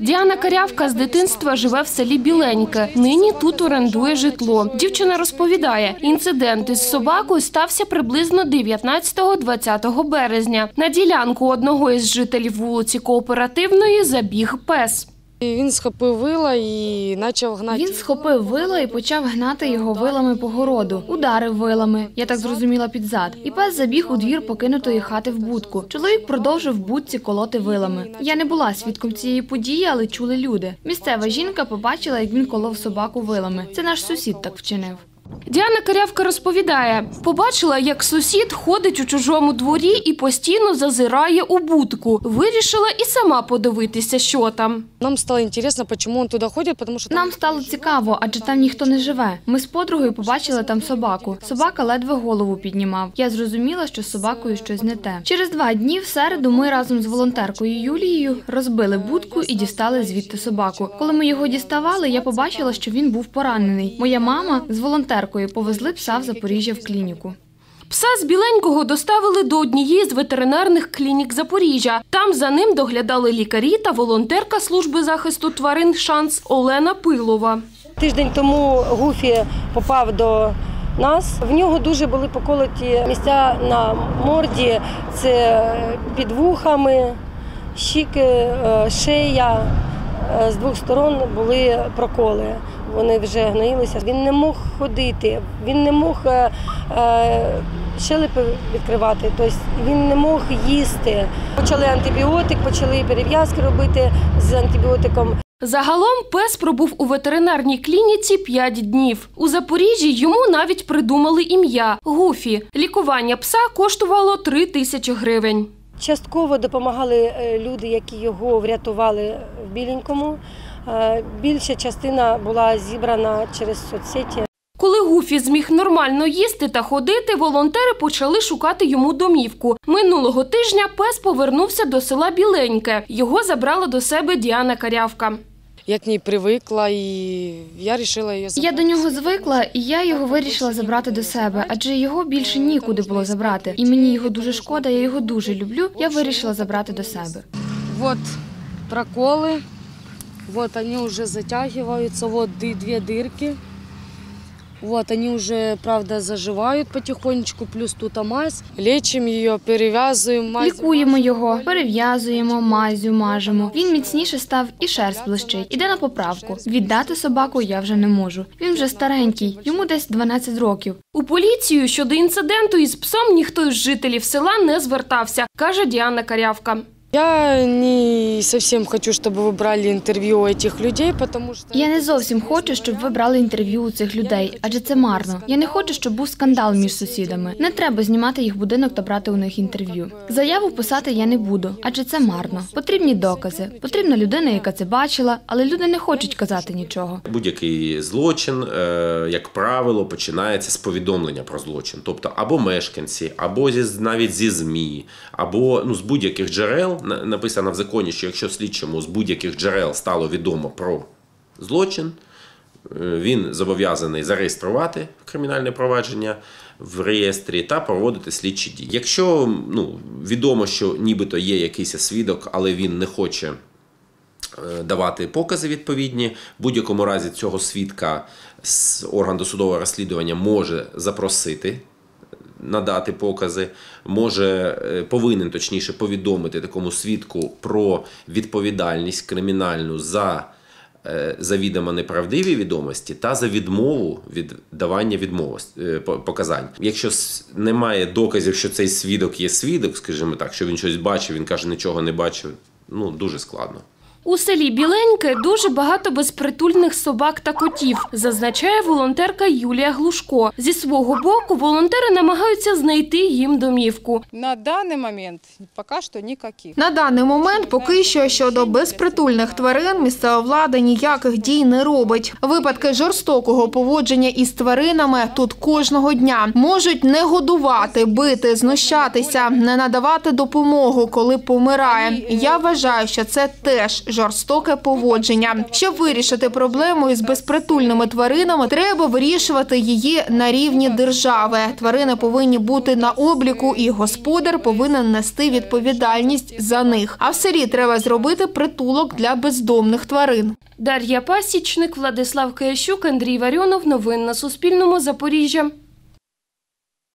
Діана Карявка з дитинства живе в селі Біленьке. Нині тут орендує житло. Дівчина розповідає, інцидент із собакою стався приблизно 19-20 березня. На ділянку одного із жителів вулиці Кооперативної забіг пес. Він схопив вила і почав гнати. Він схопив вило і почав гнати його вилами по городу, ударив вилами, я так зрозуміла під зад. І пес забіг у двір покинутої хати в будку. Чоловік продовжив в будці колоти вилами. Я не була свідком цієї події, але чули люди. Місцева жінка побачила, як він колов собаку вилами. Це наш сусід так вчинив. Діана Карявка розповідає, побачила, як сусід ходить у чужому дворі і постійно зазирає у будку. Вирішила і сама подивитися, що там. Нам стало цікаво, чому він туди ходить, тому що Нам стало цікаво, адже там ніхто не живе. Ми з подругою побачили там собаку. Собака ледве голову піднімав. Я зрозуміла, що з собакою щось не те. Через два дні в середу ми разом з волонтеркою Юлією розбили будку і дістали звідти собаку. Коли ми його діставали, я побачила, що він був поранений. Моя мама з волонтеркою повезли пса в Запоріжжя в клініку. Пса з біленького доставили до однієї з ветеринарних клінік Запоріжжя. Там за ним доглядали лікарі та волонтерка служби захисту тварин Шанс Олена Пилова. Тиждень тому Гуфі попав до нас. В нього дуже були поколоті місця на морді. Це під вухами, щіки, е, шея. Е, З двох сторон були проколи. Вони вже гноїлися. Він не мог ходити, він не мог е, е, щелепи відкривати, тобто він не мог їсти. Почали антибіотик, почали перев'язки робити з антибіотиком. Загалом пес пробув у ветеринарній клініці 5 днів. У Запоріжжі йому навіть придумали ім'я Гуфі. Лікування пса коштувало 3 тисячі гривень. Частково допомагали е, люди, які його врятували в Біленькому. Е, Більша частина була зібрана через соцсеті. Коли Гуфі зміг нормально їсти та ходити, волонтери почали шукати йому домівку. Минулого тижня пес повернувся до села Біленьке. Його забрала до себе Діана Карявка. я к ній привикла і я вирішила її Я до нього звикла, і я його вирішила забрати до себе, адже його більше нікуди було забрати. І мені його дуже шкода, я його дуже люблю. Я вирішила забрати до себе. Вот проколы, вот они уже затягиваются, вот ды- две дырки. Вот они уже, правда, заживают потихонечку, плюс тут мазь. Лечим ее, перевязываем мазь. Лікуємо його, перев'язуємо, мазю мажемо. Він міцніше став і шерсть блищить. Іде на поправку. Віддати собаку я вже не можу. Він вже старенький, йому десь 12 років. У поліцію щодо інциденту із псом ніхто із жителів села не звертався, каже Діана Карявка. Я не совсем хочу, чтобы вы брали интервью у этих людей, потому что... Я не зовсім хочу, щоб ви брали інтерв'ю у цих людей, адже це марно. Я не хочу, щоб був скандал між сусідами. Не треба знімати їх будинок та брати у них інтерв'ю. Заяву писати я не буду, адже це марно. Потрібні докази. Потрібна людина, яка це бачила, але люди не хочуть казати нічого. Будь-який злочин, е, як правило, починається з повідомлення про злочин. Тобто або мешканці, або зі, навіть зі ЗМІ, або ну, з будь-яких джерел на- написано в законі, що якщо слідчому з будь-яких джерел стало відомо про злочин, е, він зобов'язаний зареєструвати кримінальне провадження в реєстрі та проводити слідчі дії. Якщо ну, відомо, що нібито є якийсь свідок, але він не хоче е, давати покази відповідні. В будь-якому разі цього свідка орган досудового розслідування може запросити. Надати покази, може е, повинен точніше повідомити такому свідку про відповідальність кримінальну за е, завідомо неправдиві відомості та за відмову від давання відмовос- е, показань. Якщо немає доказів, що цей свідок є свідок, скажімо так, що він щось бачив, він каже, нічого не бачив, ну дуже складно. У селі Біленьке дуже багато безпритульних собак та котів, зазначає волонтерка Юлія Глушко. Зі свого боку волонтери намагаються знайти їм домівку. На данный момент пока что никаких. На даний момент поки що щодо безпритульних тварин місцева влада ніяких дій не робить. Випадки жорстокого поводження із тваринами тут кожного дня можуть не годувати, бити, знущатися, не надавати допомогу, коли помирає. Я вважаю, що це теж жорстоке поводження. Щоб вирішити проблему із безпритульними тваринами, треба вирішувати її на рівні держави. Тварини повинні бути на обліку, і господар повинен нести відповідальність за них. А в селі треба зробити притулок для бездомних тварин. Дар'я Пасічник, Владислав Киящук, Андрій Варіонов. Новини на Суспільному. Запоріжжя.